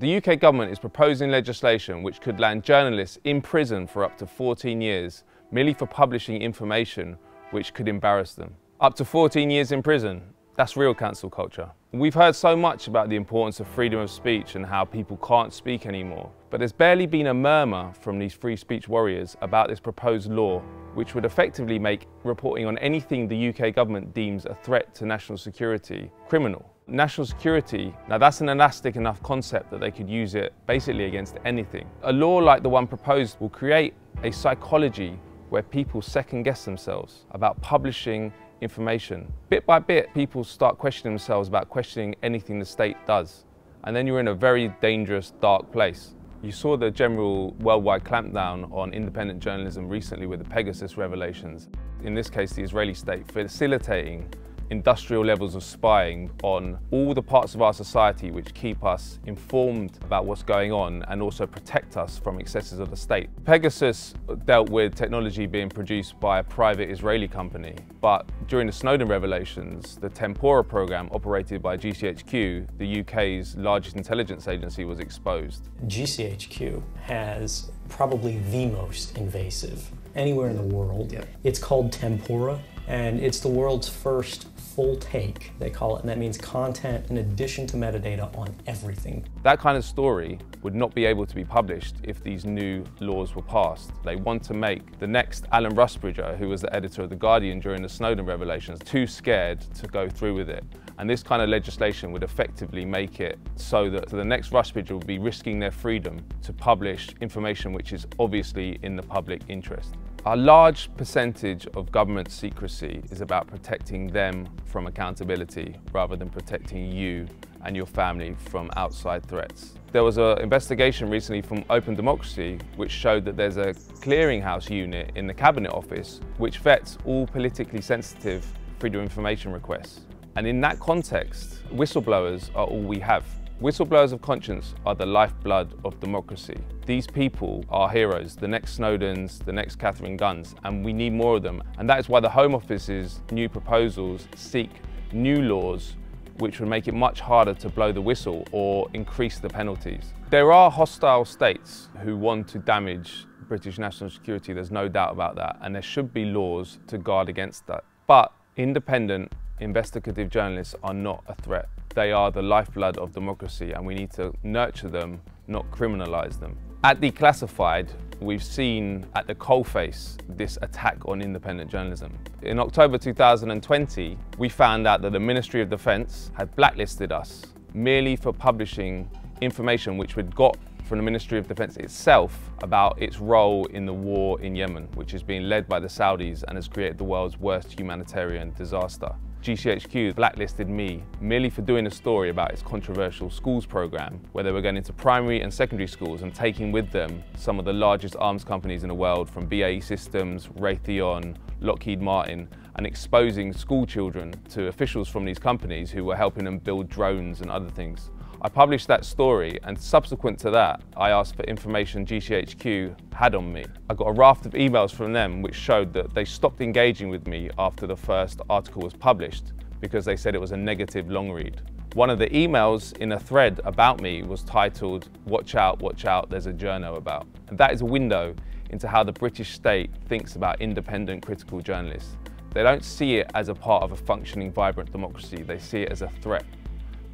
The UK government is proposing legislation which could land journalists in prison for up to 14 years merely for publishing information which could embarrass them. Up to 14 years in prison, that's real cancel culture. We've heard so much about the importance of freedom of speech and how people can't speak anymore, but there's barely been a murmur from these free speech warriors about this proposed law, which would effectively make reporting on anything the UK government deems a threat to national security criminal. National security, now that's an elastic enough concept that they could use it basically against anything. A law like the one proposed will create a psychology where people second guess themselves about publishing information. Bit by bit, people start questioning themselves about questioning anything the state does. And then you're in a very dangerous, dark place. You saw the general worldwide clampdown on independent journalism recently with the Pegasus revelations. In this case, the Israeli state facilitating industrial levels of spying on all the parts of our society which keep us informed about what's going on and also protect us from excesses of the state. Pegasus dealt with technology being produced by a private Israeli company, but during the Snowden revelations, the Tempora program operated by GCHQ, the UK's largest intelligence agency, was exposed. GCHQ has probably the most invasive anywhere in the world. Yep. It's called Tempora, and it's the world's first full take, they call it, and that means content in addition to metadata on everything. That kind of story would not be able to be published if these new laws were passed. They want to make the next Alan Rusbridger, who was the editor of The Guardian during the Snowden revelations, too scared to go through with it. And this kind of legislation would effectively make it so that the next Rusbridger will be risking their freedom to publish information which is obviously in the public interest. A large percentage of government secrecy is about protecting them from accountability rather than protecting you and your family from outside threats. There was an investigation recently from Open Democracy which showed that there's a clearinghouse unit in the Cabinet Office which vets all politically sensitive freedom of information requests. And in that context, whistleblowers are all we have. Whistleblowers of conscience are the lifeblood of democracy. These people are heroes, the next Snowdens, the next Katharine Guns, and we need more of them. And that is why the Home Office's new proposals seek new laws which would make it much harder to blow the whistle or increase the penalties. There are hostile states who want to damage British national security, there's no doubt about that, and there should be laws to guard against that. But independent investigative journalists are not a threat. They are the lifeblood of democracy and we need to nurture them, not criminalise them. At Declassified, we've seen at the coalface this attack on independent journalism. In October 2020, we found out that the Ministry of Defence had blacklisted us merely for publishing information which we'd got from the Ministry of Defence itself about its role in the war in Yemen, which is being led by the Saudis and has created the world's worst humanitarian disaster. GCHQ blacklisted me merely for doing a story about its controversial schools program, where they were going into primary and secondary schools and taking with them some of the largest arms companies in the world from BAE Systems, Raytheon, Lockheed Martin, and exposing school children to officials from these companies who were helping them build drones and other things. I published that story and subsequent to that, I asked for information GCHQ had on me. I got a raft of emails from them which showed that they stopped engaging with me after the first article was published because they said it was a negative long read. One of the emails in a thread about me was titled, watch out, watch out, there's a journo about. And that is a window into how the British state thinks about independent critical journalists. They don't see it as a part of a functioning, vibrant democracy, they see it as a threat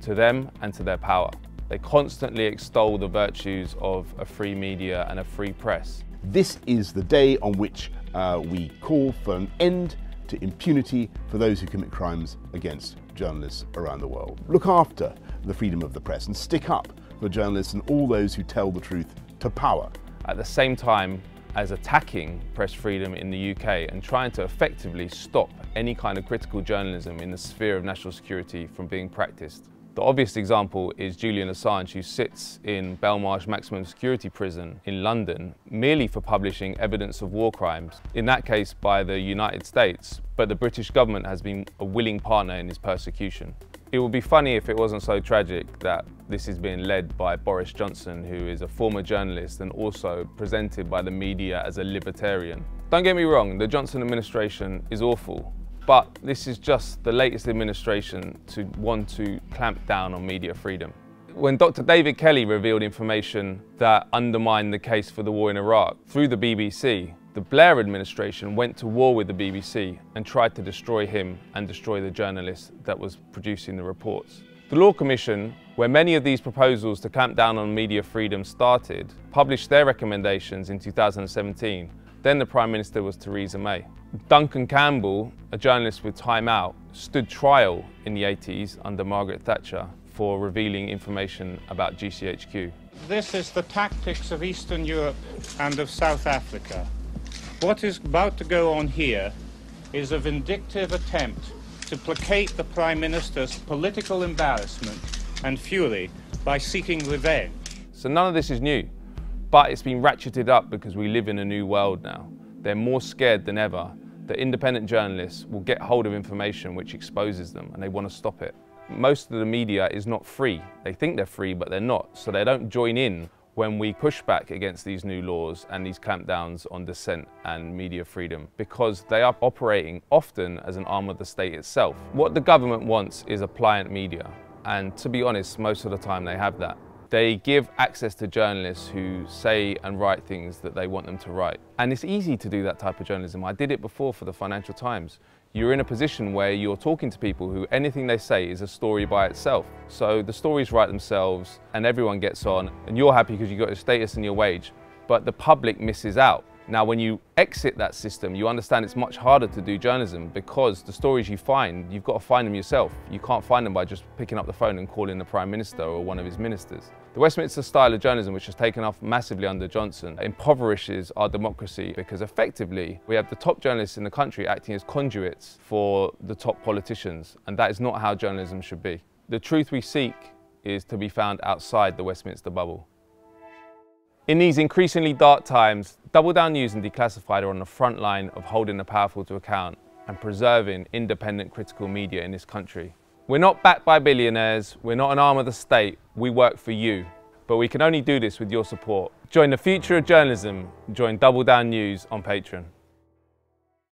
to them and to their power. They constantly extol the virtues of a free media and a free press. This is the day on which uh, we call for an end to impunity for those who commit crimes against journalists around the world. Look after the freedom of the press and stick up for journalists and all those who tell the truth to power. At the same time as attacking press freedom in the UK and trying to effectively stop any kind of critical journalism in the sphere of national security from being practiced. The obvious example is Julian Assange, who sits in Belmarsh Maximum Security Prison in London merely for publishing evidence of war crimes, in that case by the United States, but the British government has been a willing partner in his persecution. It would be funny if it wasn't so tragic that this is being led by Boris Johnson, who is a former journalist and also presented by the media as a libertarian. Don't get me wrong, the Johnson administration is awful, but this is just the latest administration to want to clamp down on media freedom. When Dr. David Kelly revealed information that undermined the case for the war in Iraq through the BBC, the Blair administration went to war with the BBC and tried to destroy him and destroy the journalist that was producing the reports. The Law Commission, where many of these proposals to clamp down on media freedom started, published their recommendations in 2017. Then the Prime Minister was Theresa May. Duncan Campbell, a journalist with Time Out, stood trial in the 80s under Margaret Thatcher for revealing information about GCHQ. This is the tactics of Eastern Europe and of South Africa. What is about to go on here is a vindictive attempt to placate the Prime Minister's political embarrassment and fury by seeking revenge. So none of this is new, but it's been ratcheted up because we live in a new world now. They're more scared than ever that independent journalists will get hold of information which exposes them and they want to stop it. Most of the media is not free. They think they're free, but they're not. So they don't join in when we push back against these new laws and these clampdowns on dissent and media freedom because they are operating often as an arm of the state itself. What the government wants is a pliant media and to be honest most of the time they have that. They give access to journalists who say and write things that they want them to write. And it's easy to do that type of journalism. I did it before for the Financial Times you're in a position where you're talking to people who anything they say is a story by itself. So the stories write themselves and everyone gets on and you're happy because you've got your status and your wage, but the public misses out. Now, when you exit that system, you understand it's much harder to do journalism because the stories you find, you've got to find them yourself. You can't find them by just picking up the phone and calling the Prime Minister or one of his ministers. The Westminster style of journalism, which has taken off massively under Johnson, impoverishes our democracy because effectively we have the top journalists in the country acting as conduits for the top politicians, and that is not how journalism should be. The truth we seek is to be found outside the Westminster bubble. In these increasingly dark times, Double Down News and Declassified are on the front line of holding the powerful to account and preserving independent critical media in this country. We're not backed by billionaires, we're not an arm of the state, we work for you. But we can only do this with your support. Join the future of journalism, join Double Down News on Patreon.